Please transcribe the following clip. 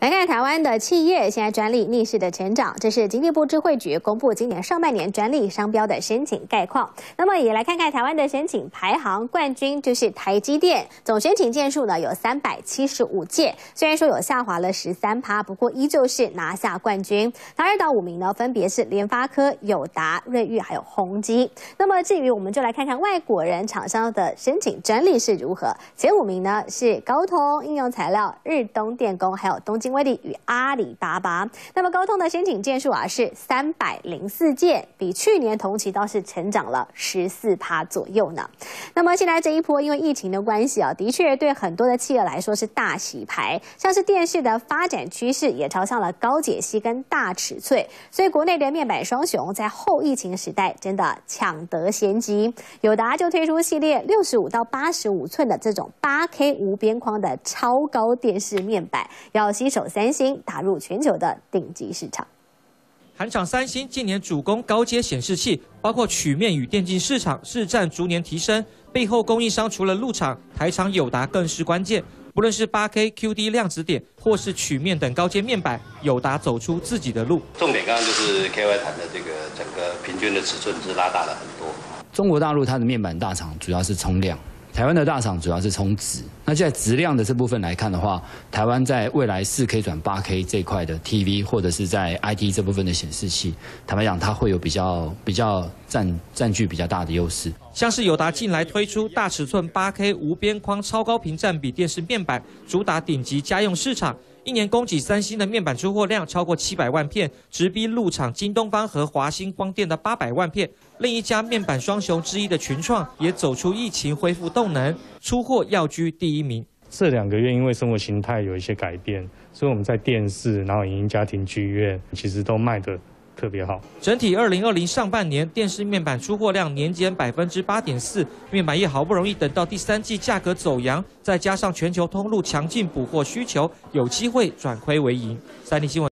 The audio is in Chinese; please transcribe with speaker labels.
Speaker 1: 来看台湾的企业现在专利逆势的成长，这是经济部智慧局公布今年上半年专利商标的申请概况。那么也来看看台湾的申请排行冠军，就是台积电，总申请件数呢有三百七十五件，虽然说有下滑了十三趴，不过依旧是拿下冠军。那二到五名呢，分别是联发科、友达、瑞昱还有宏基。那么至于我们就来看看外国人厂商的申请专利是如何，前五名呢是高通、应用材料、日东电工还有东京。威力与阿里巴巴，那么高通的申请件数啊是三百零四件，比去年同期倒是成长了十四趴左右呢。那么现在这一波因为疫情的关系啊，的确对很多的企业来说是大洗牌，像是电视的发展趋势也朝向了高解析跟大尺寸，所以国内的面板双雄在后疫情时代真的抢得先机。友达就推出系列六十五到八十五寸的这种八 K 无边框的超高电视面板，要携手。三星打入全球的顶级市场。
Speaker 2: 韩厂三星近年主攻高阶显示器，包括曲面与电竞市场市占逐年提升。背后供应商除了入场，台厂友达更是关键。不论是八 K QD 量子点，或是曲面等高阶面板，友达走出自己的路。
Speaker 3: 重点刚刚就是 KY 谈的这个整个平均的尺寸是拉大了很多。
Speaker 4: 中国大陆它的面板大厂主要是冲量。台湾的大厂主要是从质，那在质量的这部分来看的话，台湾在未来四 K 转八 K 这块的 TV 或者是在 IT 这部分的显示器，坦白讲，它会有比较比较占占据比较大的优势。
Speaker 2: 像是友达近来推出大尺寸八 K 无边框超高屏占比电视面板，主打顶级家用市场。一年供给三星的面板出货量超过七百万片，直逼入场京东方和华星光电的八百万片。另一家面板双雄之一的群创也走出疫情恢复动能，出货要居第一名。
Speaker 5: 这两个月因为生活形态有一些改变，所以我们在电视、然后影音家庭剧院其实都卖的。特别好。
Speaker 2: 整体二零二零上半年电视面板出货量年减百分之八点四，面板业好不容易等到第三季价格走扬，再加上全球通路强劲补货需求，有机会转亏为盈。三立新闻。